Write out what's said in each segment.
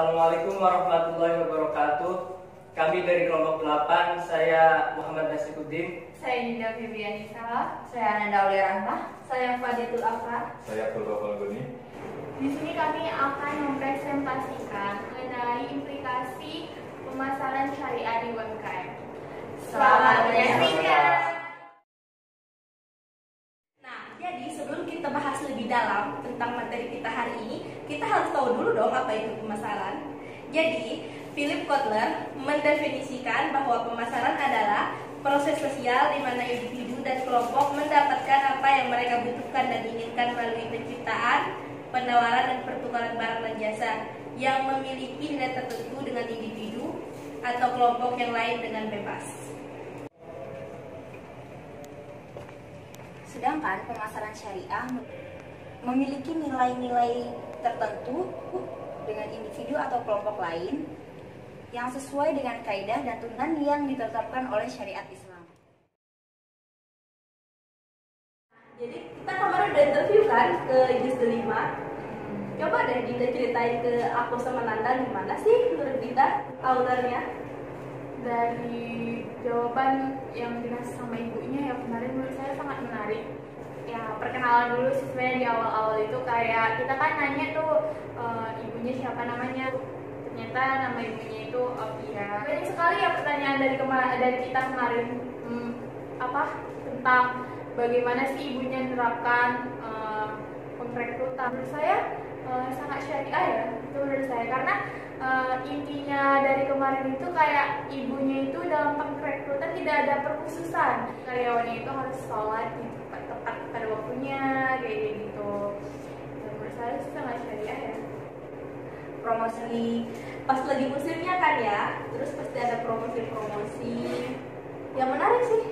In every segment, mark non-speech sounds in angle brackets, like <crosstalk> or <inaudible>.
Assalamualaikum warahmatullahi wabarakatuh. Kami dari kelompok 8, saya Muhammad Nasikuddin. Saya Dinda Febrianisa. Saya Ananda Aulia Rahmah. Saya Faditul Afra. Saya Abdul Falguni. Di sini kami akan mempresentasikan mengenai implikasi pemasaran syariah di UMKM. Selamat menyaksikan. Jadi sebelum kita bahas lebih dalam tentang materi kita hari ini, kita harus tahu dulu dong apa itu pemasaran. Jadi, Philip Kotler mendefinisikan bahwa pemasaran adalah proses sosial di mana individu dan kelompok mendapatkan apa yang mereka butuhkan dan inginkan melalui penciptaan, penawaran dan pertukaran barang dan jasa yang memiliki nilai tertentu dengan individu atau kelompok yang lain dengan bebas. Sedangkan pemasaran syariah memiliki nilai-nilai tertentu dengan individu atau kelompok lain yang sesuai dengan kaidah dan tuntunan yang ditetapkan oleh syariat Islam. Jadi kita kemarin udah interview kan ke Idris Delima. Coba deh Dinda ceritain ke aku sama Nanda gimana sih menurut kita ownernya. Dari jawaban yang dikasih sama ibunya ya kemarin menurut saya sangat menarik. Ya perkenalan dulu sih sebenarnya di awal-awal itu kayak kita kan nanya tuh eh, ibunya siapa namanya. Ternyata nama ibunya itu Opia. Banyak sekali ya pertanyaan dari kema- dari kita kemarin hmm, apa tentang bagaimana sih ibunya menerapkan eh, pengrekrutan. Menurut saya eh, sangat syariah ya itu menurut saya karena eh, intinya dari kemarin itu kayak ibunya itu dalam pengrekrutan tidak ada perkhususan karyawannya itu harus sholat di tempat tepat pada waktunya kayak gitu Dan menurut saya sih sangat syariah ya Promosi pas lagi musimnya kan ya. Terus pasti ada promosi-promosi. Yang menarik sih.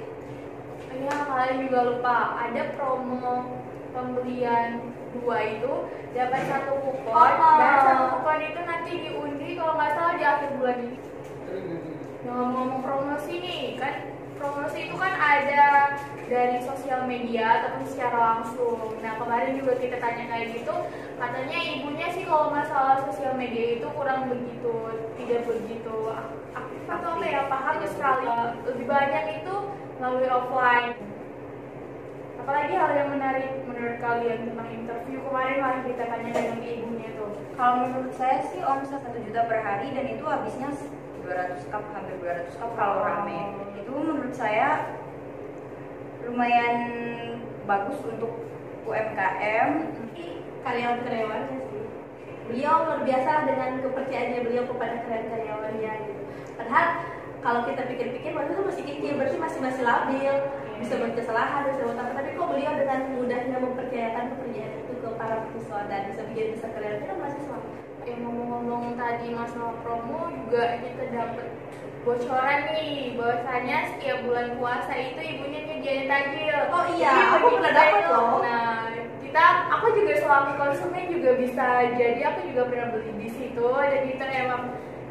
Ya kalian juga lupa ada promo pembelian dua itu dapat satu kupon Oh. dan satu kupon itu nanti diundi kalau nggak salah di akhir bulan ini. Nah, ngomong promosi nih kan promosi itu kan ada dari sosial media ataupun secara langsung. Nah kemarin juga kita tanya kayak gitu, katanya ibunya sih kalau masalah sosial media itu kurang begitu, tidak begitu aktif atau apa ya paham sekali. Lebih banyak itu melalui offline. Apalagi hal yang menarik menurut kalian tentang interview kemarin lah kita tanya dengan ibunya tuh. Kalau menurut saya sih omset 1 juta per hari dan itu habisnya 200 cup hampir 200 cup kalau rame. Itu menurut saya lumayan bagus untuk UMKM. karyawan-karyawannya sih. Beliau luar biasa dengan kepercayaannya beliau kepada karyawan-karyawannya gitu. Padahal kalau kita pikir-pikir waktu itu masih kecil, berarti masih masih labil, bisa buat kesalahan, bisa buat apa. Tapi kok beliau dengan mudahnya mempercayakan pekerjaan itu ke para mahasiswa dan bisa bikin besar karyawan kita mahasiswa. yang ngomong-ngomong tadi masalah promo juga kita dapat bocoran nih bahwasanya setiap bulan puasa itu ibunya nyediain takjil. Oh iya, Jadi aku pernah itu, loh. Nah, kita aku juga selaku konsumen juga bisa jadi aku juga pernah beli di situ dan itu emang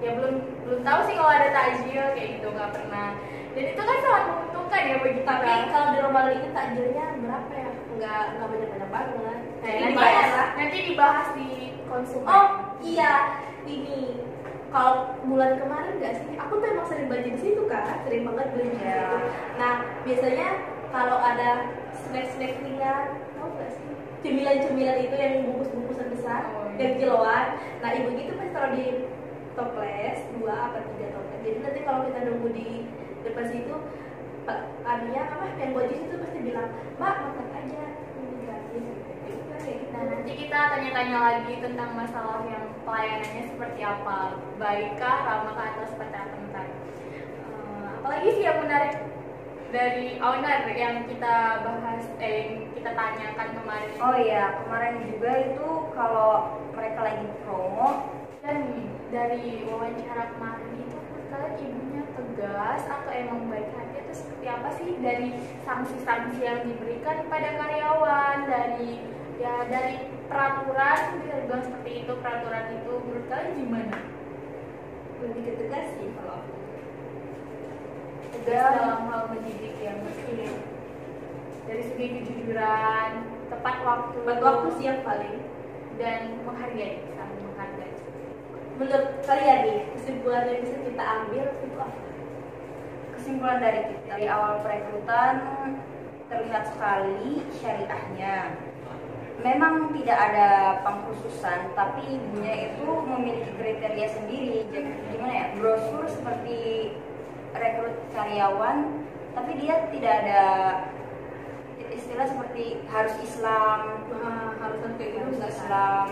ya belum belum tahu sih kalau ada takjil kayak gitu nggak pernah. Dan itu kan sangat menguntungkan ya bagi kita. Tapi kalau di Ramadan ini takjilnya berapa ya? Nggak nggak banyak banyak banget. Nah, nanti, dibahas, lah. nanti dibahas di konsumen. Oh iya, ini kalau bulan kemarin nggak sih? Aku tuh emang sering belanja di situ kan, sering banget beli di Iya. situ. Nah biasanya kalau ada snack-snack ringan, tau nggak sih? Cemilan-cemilan itu yang bungkus-bungkusan besar, Oh, iya. yang kiloan. Nah ibu gitu pasti taruh di toples dua apa tiga toples. Jadi nanti kalau kita nunggu di depan situ, Pak, adanya apa? Yang bojis itu pasti bilang, Mbak makan aja, ini gratis. Ya udah, kayak gitu. Nah, nanti kita tanya-tanya lagi tentang masalah yang pelayanannya seperti apa, baikkah, ramakah, atau seperti apa ntar. Eh, apalagi sih yang menarik dari owner yang kita bahas, eh yang kita tanyakan kemarin. Oh iya, kemarin juga itu kalau mereka lagi promo Dan dari wawancara kemarin itu kalian ibunya tegas atau emang baik hati itu seperti apa sih dari sanksi-sanksi yang diberikan pada karyawan dari ya dari peraturan bisa dibilang seperti itu peraturan itu menurut kalian gimana? lebih ke tegas sih kalau. Tegas dalam hal mendidik ya mesti dari segi kejujuran, tepat waktu, Buat waktu siap paling. dan menghargai, saling menghargai. menurut kalian nih kesimpulan yang bisa kita ambil itu apa? kesimpulan dari kita dari awal perekrutan terlihat sekali syariahnya memang tidak ada pengkhususan tapi ibunya itu memiliki kriteria sendiri. Jadi gimana ya brosur seperti rekrut karyawan tapi dia tidak ada istilah seperti harus Islam Nah, harus kayak gitu harus Islam.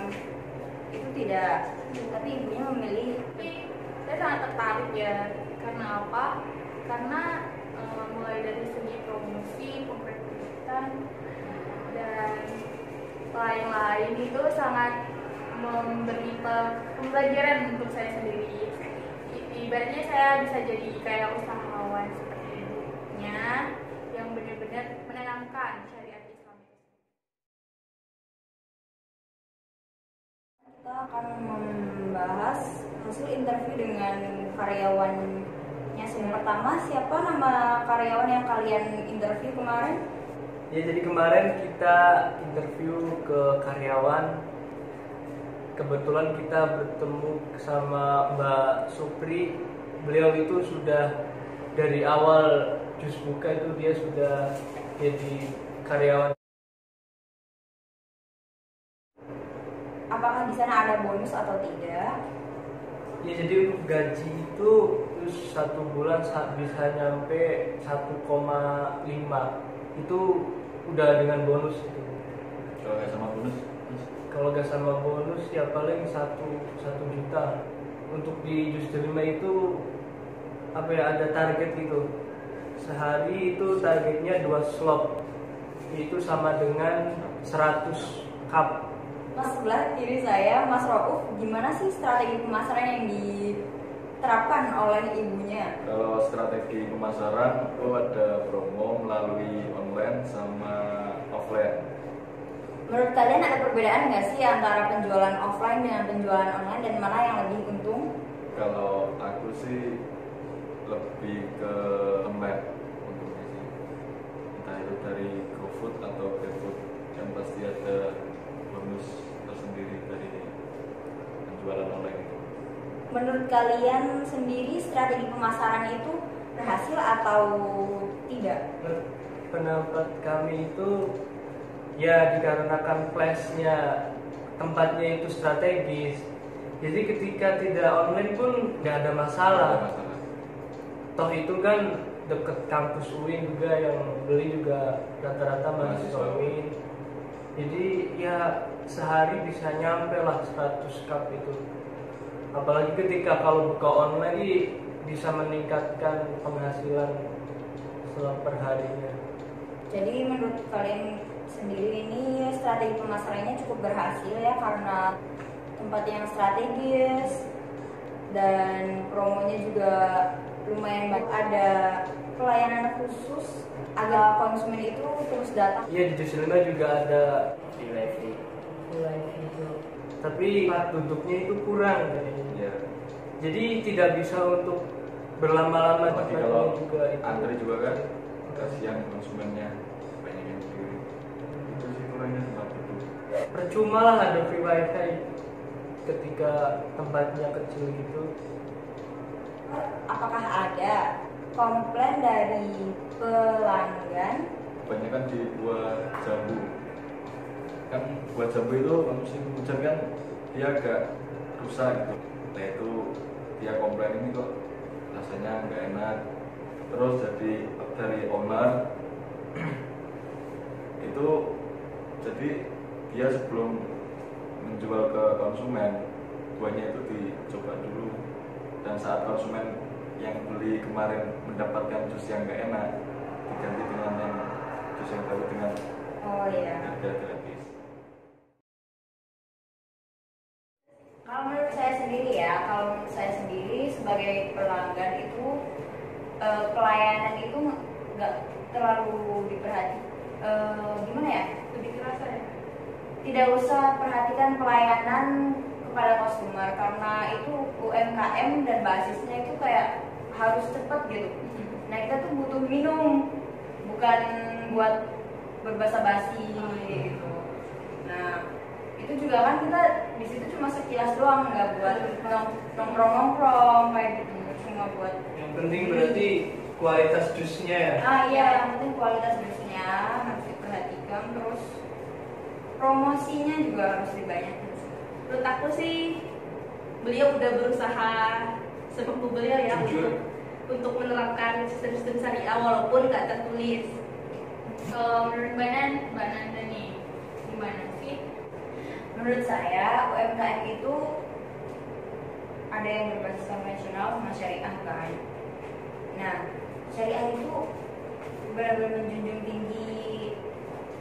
Itu tidak. Tapi ibunya memilih. Tapi saya sangat tertarik ya karena apa? Karena eh, mulai dari segi promosi pengrekrutan dan lain-lain itu sangat memberi pe- pembelajaran untuk saya sendiri. Ibaratnya saya bisa jadi kayak usahawan seperti yang benar-benar menanamkan syariat Islam kita akan membahas hasil interview dengan karyawannya. Yang pertama siapa nama karyawan yang kalian interview kemarin Ya jadi kemarin kita interview ke karyawan. Kebetulan kita bertemu sama Mbak Supri. Beliau itu sudah dari awal jus buka itu dia sudah jadi karyawan. Apakah di sana ada bonus atau tidak? Ya jadi untuk gaji itu terus satu bulan sa- bisa nyampe 1,5 itu udah dengan bonus itu. Kalau nggak sama bonus? Kalau gak sama bonus ya paling satu satu juta. Untuk di jus terima itu apa ya ada target gitu. Sehari itu targetnya dua slot. Itu sama dengan 100 cup. Mas sebelah kiri saya Mas Rauf gimana sih strategi pemasaran yang diterapkan oleh ibunya? Kalau strategi pemasaran itu ada promo melalui online sama offline. menurut kalian ada perbedaan nggak sih antara penjualan offline dengan penjualan online? Dan mana yang lebih untung? Kalau aku sih lebih ke online untungnya sih. Entah itu dari GoFood atau GrabFood yang pasti ada bonus tersendiri dari penjualan online itu. Menurut kalian sendiri strategi pemasaran itu berhasil atau tidak? Pendapat kami itu ya dikarenakan flashnya tempatnya itu strategis. Jadi ketika tidak online pun nggak ada masalah. Ada masalah. toh itu kan deket kampus UIN juga yang beli juga rata-rata mahasiswa Mahasiswa. UIN. Jadi ya sehari bisa nyampe lah 100 cup itu apalagi ketika kalau buka online ini bisa meningkatkan penghasilan selama perharinya jadi menurut kalian sendiri ini strategi pemasarannya cukup berhasil ya karena tempat yang strategis dan promonya juga lumayan banyak. Ada pelayanan khusus agar konsumen itu terus datang. Iya di Jusilma juga ada. Wifi tapi tempat duduknya itu kurang kayaknya. Iya. jadi tidak bisa untuk berlama-lama tempatnya kalau juga itu. antri juga kan kasihan konsumennya banyak yang sendiri. Itu sih kurangnya tempat duduk. percuma lah ada free wifi ketika tempatnya kecil gitu apakah ada komplain dari pelanggan Kebanyakan di buah jambu. Kan buah jambu itu musim hujan kan dia agak rusak gitu. Nah itu dia komplain ini kok rasanya nggak enak. Terus jadi dari owner <clears throat> itu jadi dia sebelum menjual ke konsumen buahnya itu dicoba dulu dan saat konsumen yang beli kemarin mendapatkan jus yang nggak enak diganti dengan yang jus yang baru dengan oh ya harga gratis Kalau menurut saya sendiri ya, kalau menurut saya sendiri sebagai pelanggan itu eh, pelayanan itu nggak terlalu diperhati. eh, gimana ya? lebih terasa ya Tidak usah perhatikan pelayanan kepada customer karena itu UMKM dan basisnya itu kayak harus cepat gitu. Nah kita tuh butuh minum, bukan buat berbasa basi gitu. Nah itu juga kan kita di situ cuma sekilas doang nggak buat nong- nongkrong-nongkrong kayak gitu cuma buat yang penting berarti kualitas jusnya ya ah iya yang penting kualitas jusnya harus diperhatikan terus promosinya juga harus dibanyakin menurut aku sih beliau udah berusaha sepupu beliau ya Jujur. untuk untuk menerapkan sistem-sistem syariah walaupun nggak tertulis Kalau menurut Mbak Nan, Mbak Nanda nih gimana? Menurut saya UMKM itu ada yang berbasis konvensional sama syariah kan? Nah syariah itu benar-benar menjunjung tinggi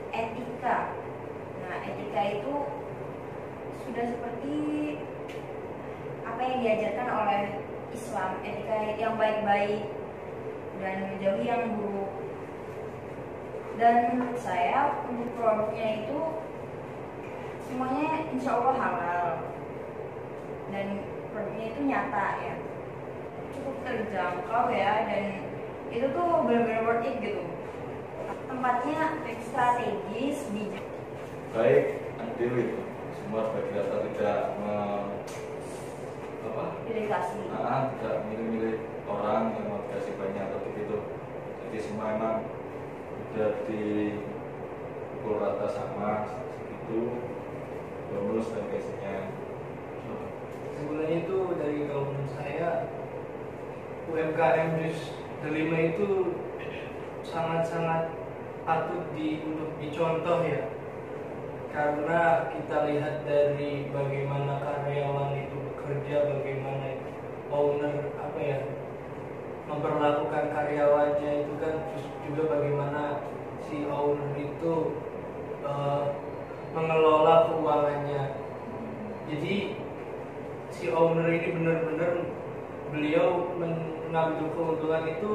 etika. Nah etika itu sudah seperti apa yang diajarkan oleh Islam etika yang baik-baik dan menjauhi yang buruk. Dan menurut saya untuk produknya itu semuanya insya Allah halal. Dan produknya itu nyata ya. Cukup terjangkau ya. Dan itu tuh benar-benar worth it gitu. Tempatnya strategis bijak baik adil itu. Semua bagi data tidak me, apa? Delegasi. Nah, tidak milih-milih orang yang mau dikasih banyak atau begitu. Jadi semua emang udah di pukul rata sama segitu bonus dan gajinya sebenarnya itu dari kalau saya UMKM jus delima itu sangat-sangat patut di untuk dicontoh ya. Karena kita lihat dari bagaimana karyawan itu bekerja bagaimana owner apa ya memperlakukan karyawannya itu kan terus juga bagaimana si owner itu eh, mengelola keuangannya jadi si owner ini benar-benar beliau mengambil keuntungan itu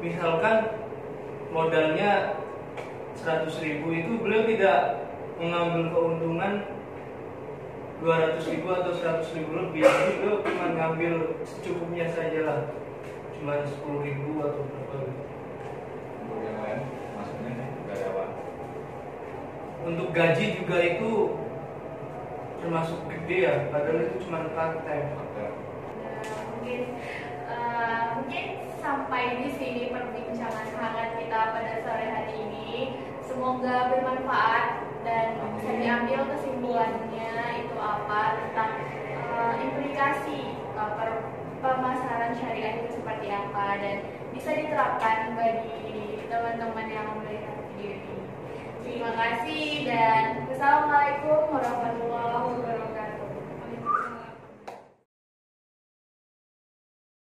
misalkan modalnya 100 ribu itu beliau tidak mengambil keuntungan 200 ribu atau 100 ribu lebih. Jadi beliau cuma ngambil secukupnya saja lah cuma 10 ribu atau berapa gitu. untuk yang lain maksudnya karyawan? Untuk gaji juga itu termasuk gede ya padahal itu cuma part time. Nah, mungkin eh, mungkin sampai di sini perbincangan hangat kita pada sore hari ini. Semoga bermanfaat dan bisa diambil kesimpulannya itu apa tentang eh, implikasi eh, per- pemasaran syariah itu seperti apa dan bisa diterapkan bagi teman-teman yang melihat video ini. Terima kasih dan wassalamualaikum warahmatullahi wabarakatuh.